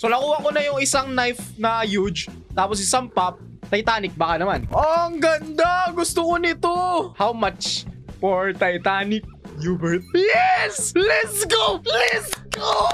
So nakuha ko na yung isang knife na huge, tapos isang pop, Titanic baka naman. Oh, ang ganda! Gusto ko nito! How much for Titanic, Hubert? Yes! Let's go! Let's go!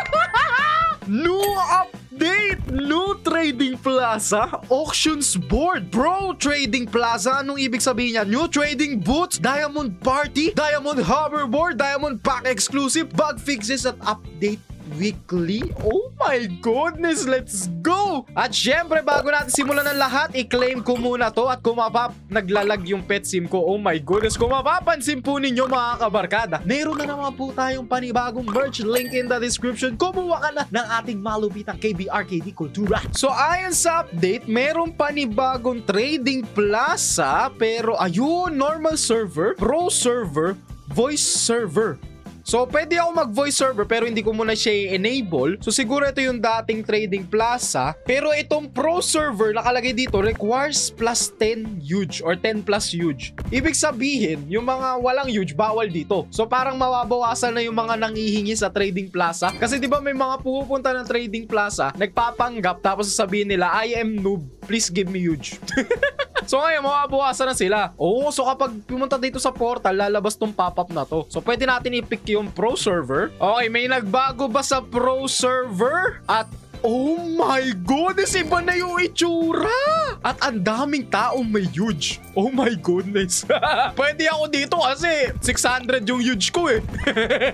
New update! New Trading Plaza Auctions Board. Bro, Trading Plaza, anong ibig sabihin niya? New Trading Boots, Diamond Party, Diamond Hoverboard, Diamond Pack Exclusive, Bug Fixes at Update weekly? Oh my goodness, let's go! At syempre, bago natin simulan ng lahat, i-claim ko muna to at kung mapap naglalag yung pet sim ko. Oh my goodness, kung mapapansin po ninyo mga kabarkada, meron na naman po tayong panibagong merch link in the description. Kumuha ka na ng ating malupitang KBRKD Kultura. So ayon sa update, meron panibagong trading plaza pero ayun, normal server, pro server, voice server. So, pwede ako mag-voice server pero hindi ko muna siya i-enable. So, siguro ito yung dating trading plaza. Pero itong pro server nakalagay dito requires plus 10 huge or 10 plus huge. Ibig sabihin, yung mga walang huge, bawal dito. So, parang mawabawasan na yung mga nangihingi sa trading plaza. Kasi di ba may mga pupunta ng trading plaza, nagpapanggap tapos sasabihin nila, I am noob, please give me huge. So ngayon, mababawasan na sila. Oo, so kapag pumunta dito sa portal, lalabas tong pop-up na to. So pwede natin i-pick yung pro server. Okay, may nagbago ba sa pro server? At Oh my goodness, iba na yung itsura! At ang daming taong may huge. Oh my goodness. Pwede ako dito kasi 600 yung huge ko eh.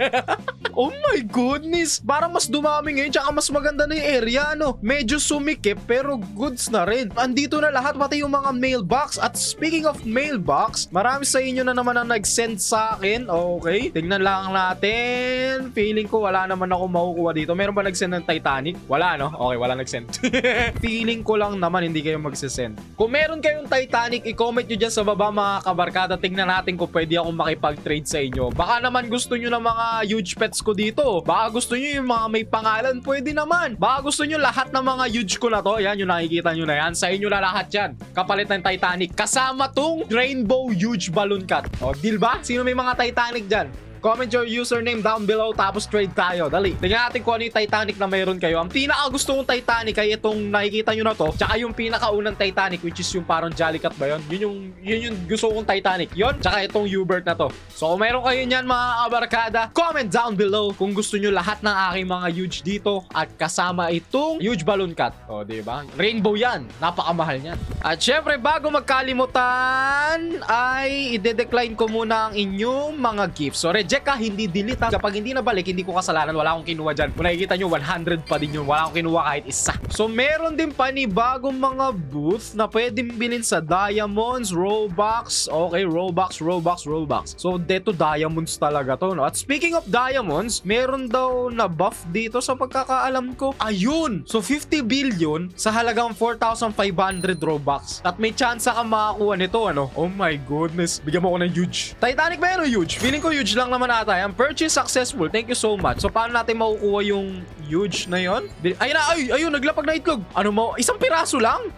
oh my goodness. Para mas dumami ngayon tsaka mas maganda na yung area ano. Medyo sumikip pero goods na rin. Andito na lahat pati yung mga mailbox. At speaking of mailbox, marami sa inyo na naman ang nag-send sa akin. Okay, tingnan lang natin. Feeling ko wala naman ako makukuha dito. Meron ba nag-send ng Titanic? Wala no? Okay, wala nag-send. Feeling ko lang naman hindi kayo magsisend. Kung meron kayong Titanic, i-comment nyo dyan sa baba mga kabarkada. Tingnan natin kung pwede akong makipag-trade sa inyo. Baka naman gusto nyo ng mga huge pets ko dito. Baka gusto nyo yung mga may pangalan, pwede naman. Baka gusto nyo lahat ng mga huge ko na to. Yan, yung nakikita nyo na yan. Sa inyo na lahat yan. Kapalit ng Titanic. Kasama tong Rainbow Huge Balloon Cat. O, deal ba? Sino may mga Titanic dyan? Comment your username down below tapos trade tayo. Dali. Tingnan natin kung ano yung Titanic na mayroon kayo. Ang pinaka gusto kong Titanic ay itong nakikita nyo na to. Tsaka yung pinakaunang Titanic which is yung parang Jollycat ba yun? Yun yung, yun yung gusto kong Titanic. Yun. Tsaka itong Hubert na to. So kung meron kayo niyan mga kabarkada, comment down below kung gusto nyo lahat ng aking mga huge dito at kasama itong huge balloon cat. O, di ba? Rainbow yan. Napakamahal niyan. At syempre, bago magkalimutan, ay ide-decline ko muna ang inyong mga gifts. So, reject ka, hindi delete ha. Kapag hindi nabalik, hindi ko kasalanan. Wala akong kinuha dyan. Kung nakikita nyo, 100 pa din yun. Wala akong kinuha kahit isa. So, meron din panibagong mga booth na pwedeng bilhin sa Diamonds, Robux. Okay, Robux, Robux, Robux. So, deto Diamonds talaga to, no? At speaking of Diamonds, meron daw na buff dito sa pagkakaalam ko. Ayun! So, 50 billion sa halagang 4,500 Robux. At may chance ka makakuha nito, ano? Oh my goodness. Bigyan mo ako ng huge. Titanic ba o huge? Feeling ko huge lang naman ata yan. Purchase successful. Thank you so much. So, paano natin makukuha yung huge na yon? Ayun na, ay, ayun, naglapag na itlog. Ano mo? Isang piraso lang?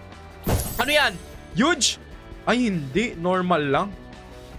Ano yan? Huge? Ay, hindi. Normal lang.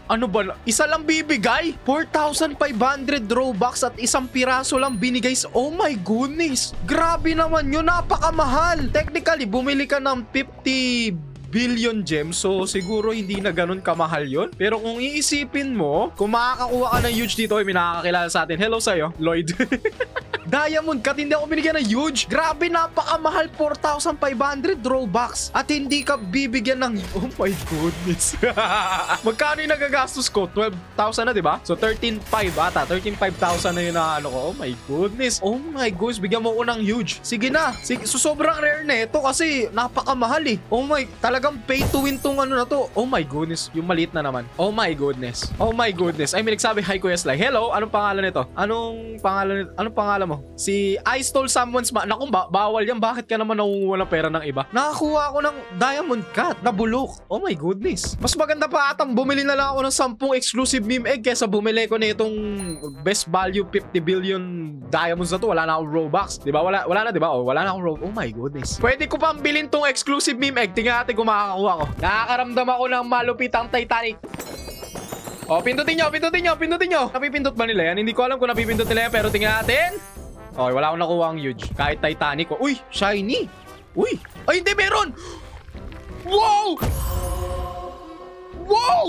Ano ba? Isa lang bibigay? 4,500 Robux at isang piraso lang binigay. Oh my goodness! Grabe naman yun. Napakamahal. Technically, bumili ka ng 50 billion gems. So, siguro hindi na ganun kamahal yon Pero kung iisipin mo, kung makakakuha ka ng huge dito, may nakakakilala sa atin. Hello sa'yo, Lloyd. Diamond Cut, hindi ako binigyan ng huge. Grabe, napakamahal. 4,500 Robux. At hindi ka bibigyan ng... Oh my goodness. Magkano yung nagagastos ko? 12,000 na, di ba? So, 13,500 ata. 13,500 na yun na ano ko. Oh my goodness. Oh my goodness. Bigyan mo ko ng huge. Sige na. Sige. So, sobrang rare na ito kasi napakamahal eh. Oh my... Talagang pay to win tong ano na to. Oh my goodness. Yung maliit na naman. Oh my goodness. Oh my goodness. I mean, nagsabi, hi Kuya Sly. Hello? Anong pangalan nito? Anong pangalan nito? Anong pangalan mo? Si I stole someone's ma... Naku, ba bawal yan. Bakit ka naman nangunguha ng pera ng iba? Nakakuha ako ng diamond cut na bulok. Oh my goodness. Mas maganda pa atang bumili na lang ako ng 10 exclusive meme egg kesa bumili ko na itong best value 50 billion diamonds na to. Wala na akong Robux. Diba? Wala, wala na, diba? Oh, wala na akong Robux. Oh my goodness. Pwede ko pang bilhin tong exclusive meme egg. Tingnan natin kung makakakuha ko. Nakakaramdam ako ng malupitang Titanic. Oh, pindutin nyo, pindutin nyo, pindutin nyo. Napipindot ba nila yan? Hindi ko alam kung napipindot nila yan, pero tingnan natin. Okay, wala akong nakuha ang huge. Kahit Titanic ko. Uy, shiny. Uy. Ay, hindi, meron. Wow! Wow!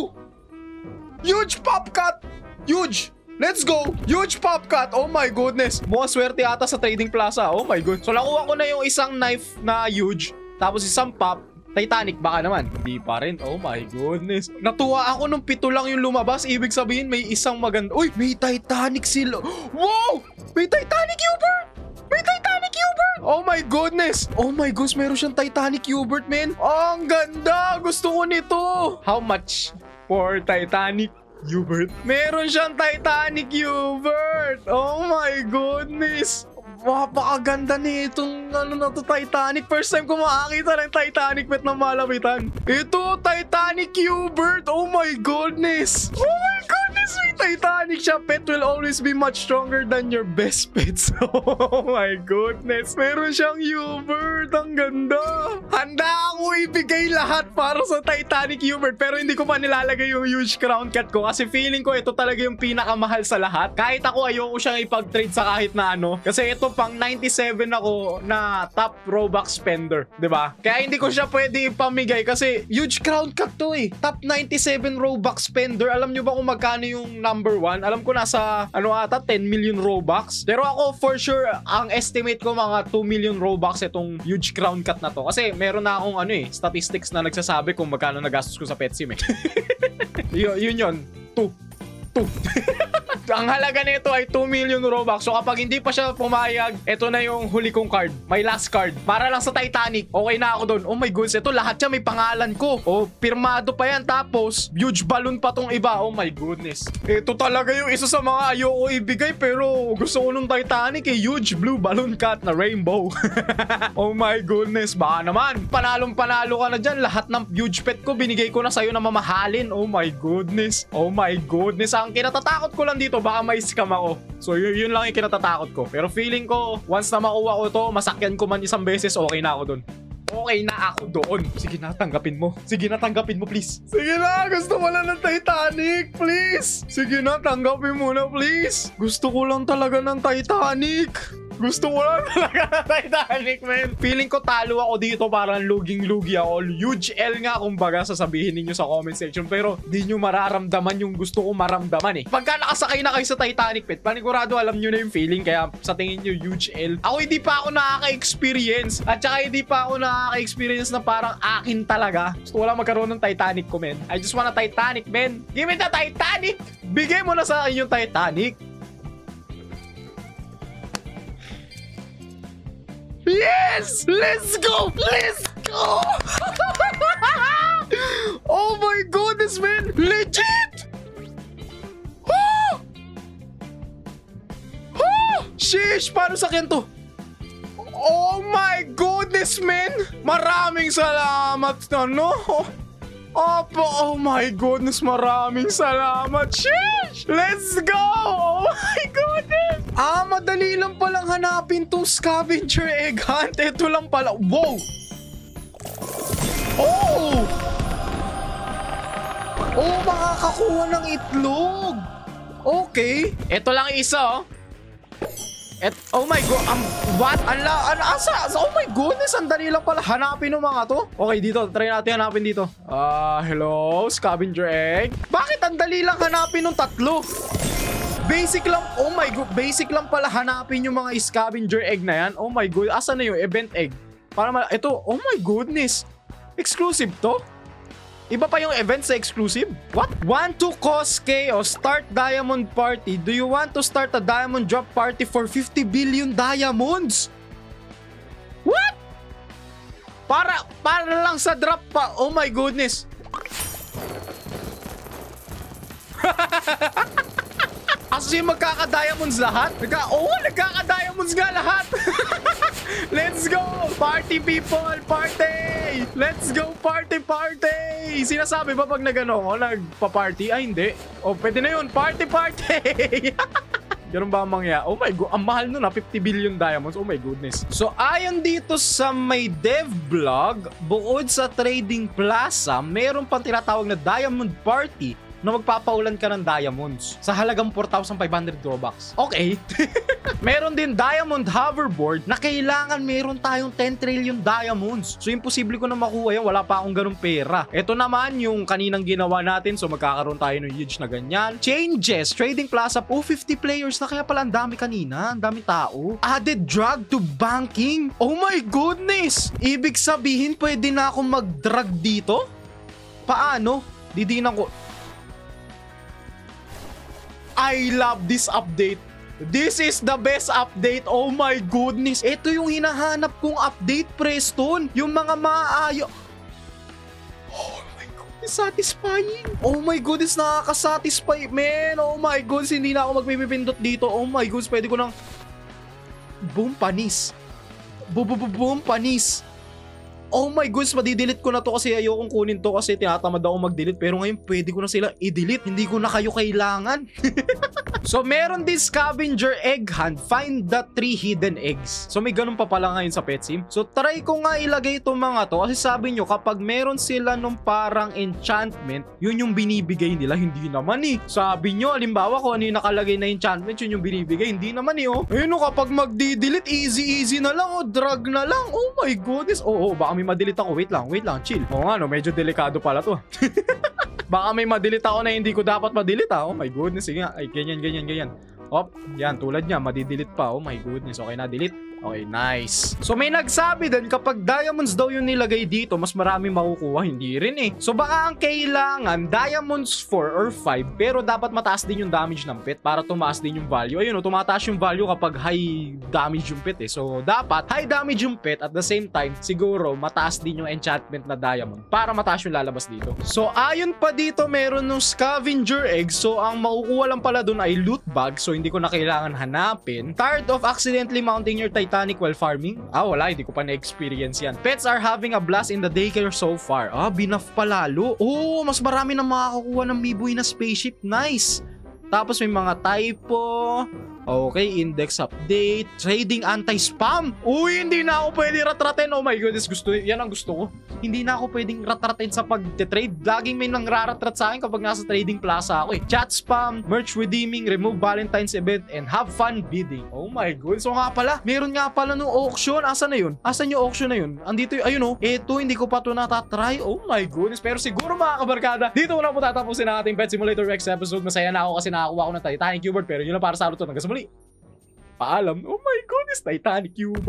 Huge pop cut! Huge! Let's go! Huge pop cut! Oh my goodness! Mukhang swerte ata sa Trading Plaza. Oh my god. So nakuha ko na yung isang knife na huge. Tapos isang pop. Titanic baka naman. Hindi pa rin. Oh my goodness. Natuwa ako nung pito lang yung lumabas. Ibig sabihin may isang maganda. Uy! May Titanic sila. Wow! May Titanic Hubert! May Titanic Hubert! Oh my goodness! Oh my gosh, meron siyang Titanic Hubert, man. Oh, ang ganda! Gusto ko nito! How much for Titanic Hubert? Meron siyang Titanic Hubert! Oh my goodness! Napakaganda nitong ano na to Titanic. First time ko makakita ng Titanic bet na malapitan. Ito, Titanic Hubert. Oh my goodness. Oh my goodness, may Titanic siya. Pet will always be much stronger than your best pets. oh my goodness. Meron siyang Hubert. Ang ganda. Handa ako ibigay lahat para sa Titanic Hubert. Pero hindi ko pa nilalagay yung huge crown cat ko. Kasi feeling ko ito talaga yung pinakamahal sa lahat. Kahit ako ayoko siyang ipag-trade sa kahit na ano. Kasi ito pang 97 ako na top Robux spender, 'di ba? Kaya hindi ko siya pwede ipamigay kasi huge crown cut to eh. Top 97 Robux spender. Alam nyo ba kung magkano yung number 1? Alam ko nasa ano ata 10 million Robux. Pero ako for sure ang estimate ko mga 2 million Robux itong huge crown cut na to. Kasi meron na akong ano eh, statistics na nagsasabi kung magkano nagastos ko sa Petsim eh. yun, yun yun. 2. 2. Ang halaga nito ay 2 million Robux. So kapag hindi pa siya pumayag, ito na yung huli kong card. My last card. Para lang sa Titanic. Okay na ako doon. Oh my goodness, ito lahat siya may pangalan ko. Oh, pirmado pa yan. Tapos, huge balloon pa tong iba. Oh my goodness. Ito talaga yung isa sa mga ayoko ibigay pero gusto ko nung Titanic eh. Huge blue balloon cat na rainbow. oh my goodness. Baka naman. Panalong panalo ka na dyan. Lahat ng huge pet ko binigay ko na sa'yo na mamahalin. Oh my goodness. Oh my goodness. Ang kinatatakot ko lang dito, baka may scam ako. So yun, yun lang yung kinatatakot ko. Pero feeling ko, once na makuha ko to, masakyan ko man isang beses, okay na ako dun. Okay na ako doon. Sige na, tanggapin mo. Sige na, tanggapin mo, please. Sige na, gusto mo lang ng Titanic, please. Sige na, tanggapin mo na, please. Gusto ko lang talaga ng Titanic. Gusto ko lang talaga ng Titanic, man. Feeling ko talo ako dito, parang luging-lugi ako. Huge L nga, kumbaga, sasabihin ninyo sa comment section. Pero, di nyo mararamdaman yung gusto ko maramdaman eh. Pagka nakasakay na kayo sa Titanic, pet, panigurado alam nyo na yung feeling. Kaya, sa tingin nyo, huge L. Ako, hindi pa ako nakaka-experience. At saka, hindi pa ako nakaka-experience na parang akin talaga. Gusto ko lang magkaroon ng Titanic ko, men. I just want a Titanic, men. Give me the Titanic! Bigay mo na sa akin yung Titanic. Yes! Let's go! Let's go! oh my goodness, man! Legit! Oh! Oh! Sheesh! Paano sa akin to? Oh my goodness, man! Maraming salamat, ano? Opo, oh my goodness, maraming salamat. Sheesh! Let's go! Oh my goodness! Ah, madali lang palang hanapin tong scavenger egg hunt. Ito lang pala. Wow! Oh! Oh, makakakuha ng itlog. Okay. Ito lang isa, oh. Et, oh my god, um, what? Ala, asa, asa, oh my goodness, ang dali lang pala hanapin ng mga to. Okay, dito, try natin hanapin dito. Ah, uh, hello, scavenger egg. Bakit ang dali lang hanapin ng tatlo? Basic lang, oh my god, basic lang pala hanapin yung mga scavenger egg na yan. Oh my god, asa na yung event egg? Para ma, ito, oh my goodness. Exclusive to? Iba pa yung event sa exclusive? What? Want to cause chaos? Start diamond party. Do you want to start a diamond drop party for 50 billion diamonds? What? Para, para lang sa drop pa. Oh my goodness. Kasi magkaka-diamonds lahat? Nagka, oh, nagkaka-diamonds nga lahat. Let's go! Party people! Party! Let's go party party! Sinasabi ba pag nagano ko, nagpa-party? Ay, hindi. Oh, pwede na yun. Party party! Ganun ba ang mangya? Oh my god, ang mahal nun ha, 50 billion diamonds. Oh my goodness. So ayon dito sa may dev blog, bukod sa trading plaza, meron pang tinatawag na diamond party na magpapaulan ka ng diamonds sa halagang 4,500 Robux. Okay. meron din diamond hoverboard na kailangan meron tayong 10 trillion diamonds. So imposible ko na makuha yan, wala pa akong ganung pera. Ito naman yung kaninang ginawa natin, so magkakaroon tayo ng huge na ganyan. Changes, Trading Plaza po, 50 players na kaya pala ang dami kanina, ang dami tao. Added drug to banking. Oh my goodness! Ibig sabihin pwede na akong mag-drug dito? Paano? Didinan ko. I love this update. This is the best update. Oh my goodness. Ito yung hinahanap kong update, Preston. Yung mga maayo. Oh my goodness, satisfying. Oh my goodness, nakaka-satisfy, man. Oh my goodness, hindi na ako magpipindot dito. Oh my goodness, pwede ko nang... Boom, panis. Boom, boom, boom, panis. Oh my goodness, madidelete ko na to kasi ayokong kunin to kasi tinatamad ako mag-delete. Pero ngayon, pwede ko na sila i-delete. Hindi ko na kayo kailangan. so, meron din scavenger egg hunt. Find the three hidden eggs. So, may ganun pa pala ngayon sa pet sim. So, try ko nga ilagay itong mga to. Kasi sabi nyo, kapag meron sila nung parang enchantment, yun yung binibigay nila. Hindi naman eh. Sabi nyo, alimbawa kung ano yung nakalagay na enchantment, yun yung binibigay. Hindi naman eh, oh. Ayun, oh, kapag mag-delete, easy-easy na lang, oh. Drag na lang. Oh my goodness. Oo, oh, oh, baka may madelete ako. Wait lang, wait lang. Chill. Oo nga, no. Medyo delikado pala to. Baka may madelete ako na hindi ko dapat madelete ha. Oh my goodness. Sige nga. Ay, ganyan, ganyan, ganyan. Op, yan. Tulad niya. Madidelete pa. Oh my goodness. Okay na, delete. Okay, nice. So may nagsabi din kapag diamonds daw yung nilagay dito, mas marami makukuha. Hindi rin eh. So baka ang kailangan, diamonds 4 or 5, pero dapat mataas din yung damage ng pet para tumaas din yung value. Ayun, oh, tumataas yung value kapag high damage yung pet eh. So dapat high damage yung pet at the same time, siguro mataas din yung enchantment na diamond para mataas yung lalabas dito. So ayon pa dito, meron ng scavenger egg. So ang makukuha lang pala dun ay loot bag. So hindi ko na kailangan hanapin. Tired of accidentally mounting your While farming? Ah, wala. Hindi ko pa na-experience yan. Pets are having a blast in the daycare so far. Ah, binaf pa lalo. Oh, mas marami na makakakuha ng Miboy na spaceship. Nice. Tapos may mga typo. Okay, index update. Trading anti-spam. Uy, hindi na ako pwede ratratin. Oh my goodness, gusto, yan ang gusto ko. Hindi na ako pwedeng ratratin sa pag-trade. Laging may nangraratrat sa akin kapag nasa trading plaza ako eh. Chat spam, merch redeeming, remove Valentine's event, and have fun bidding. Oh my goodness. So nga pala, meron nga pala nung auction. Asan na yun? Asan yung auction na yun? Andito yun, ayun oh. Ito, hindi ko pa to natatry. Oh my goodness. Pero siguro mga kabarkada, dito na po tatapusin ang ating Pet Simulator X episode. Masaya na ako kasi nakakuha ko ng Titanic Cubert. Pero yun lang para sa aluto. Hanggang sa muli. Paalam. Oh my goodness, Titanic Cubert.